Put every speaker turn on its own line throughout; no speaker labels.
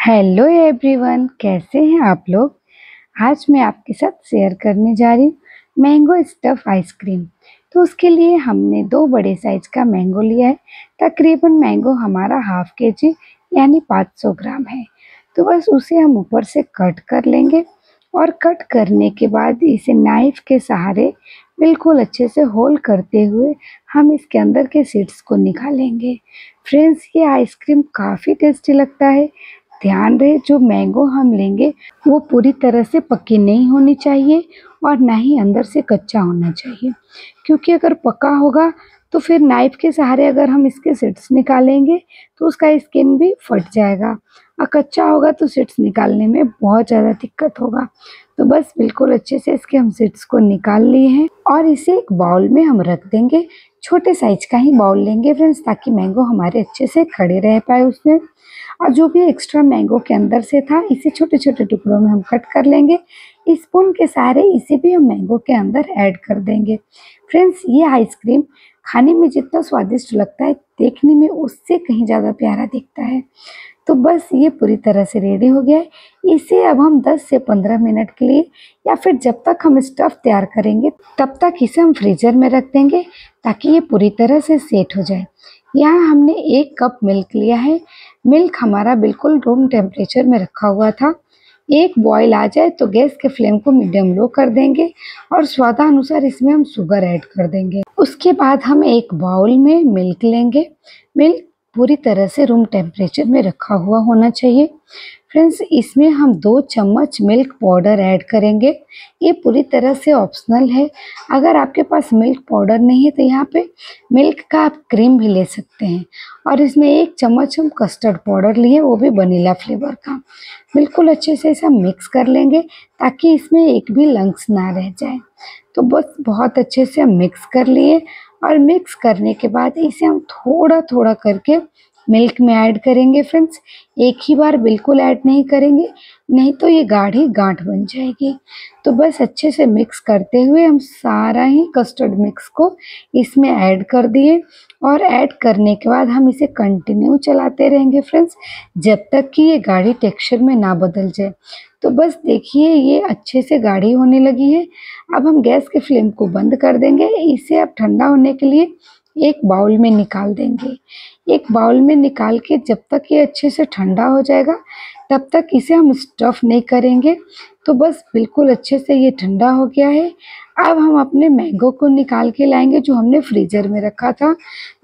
Hello everyone, कैसे हैं आप लोग? आज मैं आपके साथ शेयर करने जा रही हूँ मैंगो स्टफ़ आइसक्रीम। तो उसके लिए हमने दो बड़े साइज़ का मैंगो लिया है। तकरीबन मैंगो हमारा हाफ़ के जी यानी 500 ग्राम है। तो बस उसे हम ऊपर से कट कर लेंगे और कट करने के बाद इसे नाइफ के सहारे बिल्कुल अच्छे से होल करते हुए हम इसके अंदर के सीड्स को निकालेंगे। फ्रेंड्स ये आइसक्रीम काफ़ी टेस्टी लगता है। ध्यान रहे, जो मैंगो हम लेंगे, वो पूरी तरह से पक्की नहीं होनी चाहिए और ना ही अंदर से कच्चा होना चाहिए। क्योंकि अगर पका होगा तो फिर नाइफ के सहारे अगर हम इसके सीड्स निकालेंगे तो उसका स्किन भी फट जाएगा। और कच्चा होगा तो सीड्स निकालने में बहुत ज़्यादा दिक्कत होगा। तो बस बिल्कुल अच्छे से इसके हम सीड्स को निकाल लिए हैं और इसे एक बाउल में हम रख देंगे छोटे साइज़ का ही बाउल लेंगे फ्रेंड्स ताकि मैंगो हमारे अच्छे से खड़े रह पाए उसमें। और जो भी एक्स्ट्रा मैंगो के अंदर से था, इसे छोटे छोटे टुकड़ों में हम कट कर लेंगे। स्पून के सहारे इसे भी हम मैंगो के अंदर ऐड कर देंगे। फ्रेंड्स ये आइसक्रीम खाने में जितना स्वादिष्ट लगता है, देखने में उससे कहीं ज़्यादा प्यारा दिखता है। तो बस ये पूरी तरह से रेडी हो गया है। इसे अब हम 10 से 15 मिनट के लिए या फिर जब तक हम स्टफ़ तैयार करेंगे, तब तक इसे हम फ्रीजर में रख देंगे ताकि ये पूरी तरह से सेट हो जाए। यहाँ हमने एक कप मिल्क लिया है। मिल्क हमारा बिल्कुल रूम टेम्परेचर में रखा हुआ था। एक बॉयल आ जाए तो गैस के फ्लेम को मीडियम लो कर देंगे और स्वादानुसार इसमें हम शुगर ऐड कर देंगे। उसके बाद हम एक बाउल में मिल्क लेंगे। मिल्क पूरी तरह से रूम टेम्परेचर में रखा हुआ होना चाहिए। फ्रेंड्स इसमें हम दो चम्मच मिल्क पाउडर ऐड करेंगे। ये पूरी तरह से ऑप्शनल है। अगर आपके पास मिल्क पाउडर नहीं है तो यहाँ पे मिल्क का आप क्रीम भी ले सकते हैं। और इसमें एक चम्मच हम कस्टर्ड पाउडर लिए वो भी वनीला फ्लेवर का। बिल्कुल अच्छे से इसे मिक्स कर लेंगे, ताकि इसमें एक भी लंग्स ना रह जाए। तो बस बहुत अच्छे से मिक्स कर लिए। और मिक्स करने के बाद इसे हम थोड़ा थोड़ा करके मिल्क में ऐड करेंगे फ्रेंड्स एक ही बार बिल्कुल ऐड नहीं करेंगे। नहीं तो ये गाढ़ी गांठ बन जाएगी। तो बस अच्छे से मिक्स करते हुए हम सारा ही कस्टर्ड मिक्स को इसमें ऐड कर दिए और ऐड करने के बाद हम इसे कंटिन्यू चलाते रहेंगे फ्रेंड्स जब तक कि ये गाढ़ी टेक्सचर में ना बदल जाए। तो बस देखिए, ये अच्छे से गाढ़ी होने लगी है। अब हम गैस के फ्लेम को बंद कर देंगे। इसे अब ठंडा होने के लिए एक बाउल में निकाल देंगे। एक बाउल में निकाल के जब तक ये अच्छे से ठंडा हो जाएगा, तब तक इसे हम स्टफ़ नहीं करेंगे। तो बस बिल्कुल अच्छे से ये ठंडा हो गया है। अब हम अपने मैंगो को निकाल के लाएँगे, जो हमने फ्रीज़र में रखा था।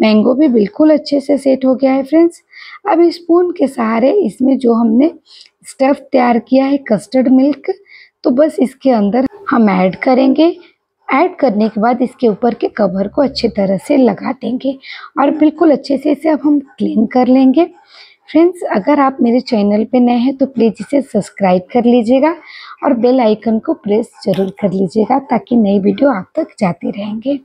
मैंगो भी बिल्कुल अच्छे से सेट हो गया है फ्रेंड्स। अब स्पून के सहारे इसमें जो हमने स्टफ़ तैयार किया है, कस्टर्ड मिल्क तो बस इसके अंदर हम ऐड करेंगे। ऐड करने के बाद इसके ऊपर के कवर को अच्छी तरह से लगा देंगे और बिल्कुल अच्छे से इसे अब हम क्लीन कर लेंगे। फ्रेंड्स अगर आप मेरे चैनल पे नए हैं तो प्लीज़ इसे सब्सक्राइब कर लीजिएगा और बेल आइकन को प्रेस ज़रूर कर लीजिएगा ताकि नई वीडियो आप तक जाती रहेंगे।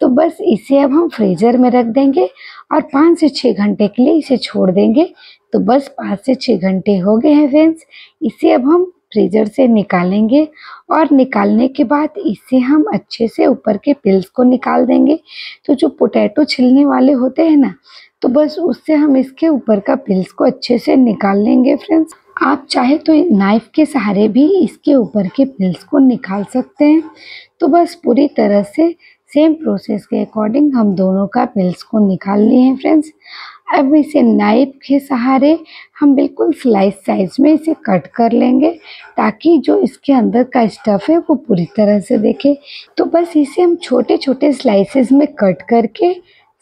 तो बस इसे अब हम फ्रीज़र में रख देंगे और पाँच से छः घंटे के लिए इसे छोड़ देंगे। तो बस पाँच से छः घंटे हो गए हैं फ्रेंड्स इसे अब हम फ्रीजर से निकालेंगे और निकालने के बाद इसे हम अच्छे से ऊपर के पिल्स को निकाल देंगे। तो जो पोटैटो छिलने वाले होते हैं ना तो बस उससे हम इसके ऊपर का पिल्स को अच्छे से निकाल लेंगे फ्रेंड्स। आप चाहे तो नाइफ के सहारे भी इसके ऊपर के पिल्स को निकाल सकते हैं। तो बस पूरी तरह से सेम प्रोसेस के अकॉर्डिंग हम दोनों का पिल्स को निकाल लिए हैं फ्रेंड्स। अब इसे नाइफ के सहारे हम बिल्कुल स्लाइस साइज़ में इसे कट कर लेंगे ताकि जो इसके अंदर का स्टफ़ है वो पूरी तरह से देखे। तो बस इसे हम छोटे छोटे स्लाइसेस में कट करके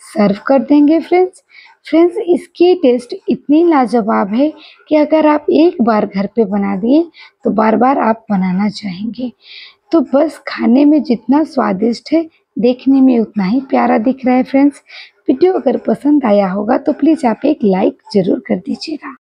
सर्व कर देंगे फ्रेंड्स फ्रेंड्स इसकी टेस्ट इतनी लाजवाब है कि अगर आप एक बार घर पे बना दिए तो बार बार आप बनाना चाहेंगे। तो बस खाने में जितना स्वादिष्ट है, देखने में उतना ही प्यारा दिख रहा है फ्रेंड्स वीडियो अगर पसंद आया होगा तो प्लीज़ आप एक लाइक ज़रूर कर दीजिएगा।